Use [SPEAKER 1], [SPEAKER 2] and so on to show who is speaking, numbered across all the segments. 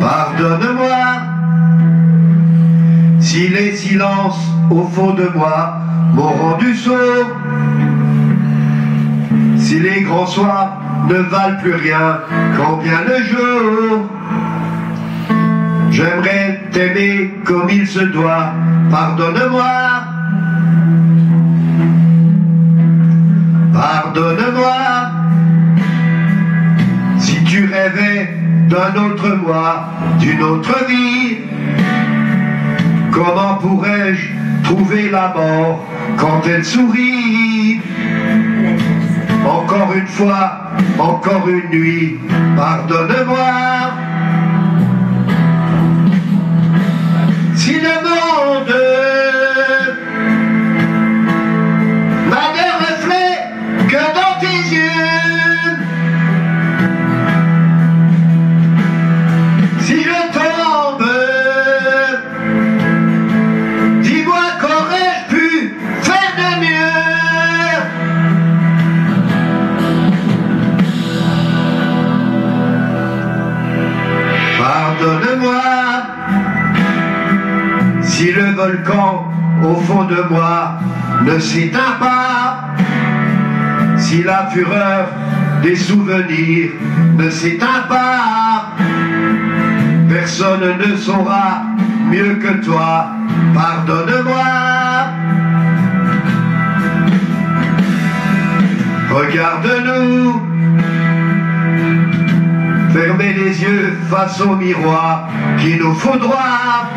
[SPEAKER 1] Pardonne-moi si les silences au fond de moi m'ont rendu sourd, si les grands soirs ne valent plus rien quand vient le jour. J'aimerais t'aimer comme il se doit, pardonne-moi. Pardonne-moi si tu rêvais d'un autre moi, d'une autre vie. Comment pourrais-je trouver la mort quand elle sourit? Encore une fois, encore une nuit, pardonne-moi. Si le volcan au fond de moi ne s'éteint pas, si la fureur des souvenirs ne s'éteint pas, personne ne saura mieux que toi, pardonne-moi. Regarde-nous, fermez les yeux face au miroir qui nous faudra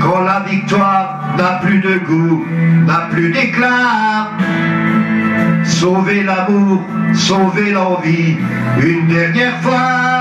[SPEAKER 1] quand la victoire n'a plus de goût, n'a plus d'éclat. Sauver l'amour, sauver l'envie, une dernière fois.